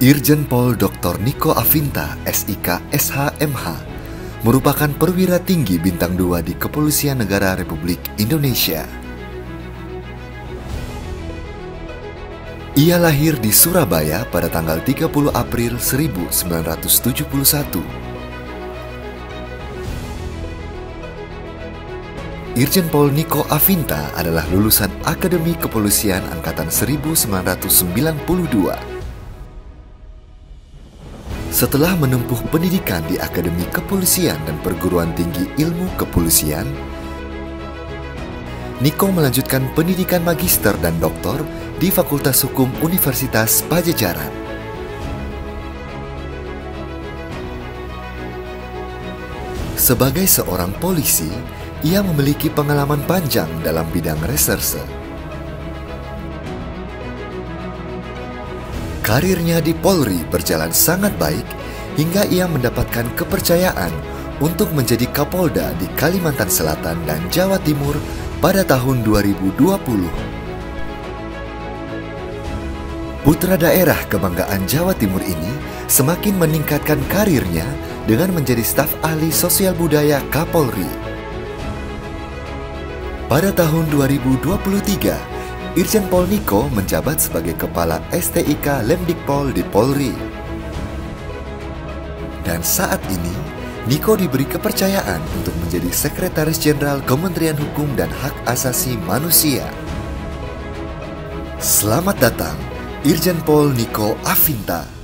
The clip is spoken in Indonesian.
Irjen Pol Dr. Niko Avinta, SIK SHMH, merupakan perwira tinggi bintang 2 di Kepolisian Negara Republik Indonesia. Ia lahir di Surabaya pada tanggal 30 April 1971. Irjen Pol Niko Avinta adalah lulusan Akademi Kepolisian Angkatan 1992. Setelah menempuh pendidikan di Akademi Kepolisian dan Perguruan Tinggi Ilmu Kepolisian, Niko melanjutkan pendidikan magister dan doktor di Fakultas Hukum Universitas Pajajaran. Sebagai seorang polisi, ia memiliki pengalaman panjang dalam bidang reserse. Karirnya di Polri berjalan sangat baik hingga ia mendapatkan kepercayaan untuk menjadi Kapolda di Kalimantan Selatan dan Jawa Timur pada tahun 2020. Putra daerah kebanggaan Jawa Timur ini semakin meningkatkan karirnya dengan menjadi staf ahli sosial budaya Kapolri. Pada tahun 2023, Irjen Pol Niko menjabat sebagai Kepala STIK Lemdikpol di Polri. Dan saat ini, Niko diberi kepercayaan untuk menjadi Sekretaris Jenderal Kementerian Hukum dan Hak Asasi Manusia. Selamat datang, Irjen Pol Niko Avinta.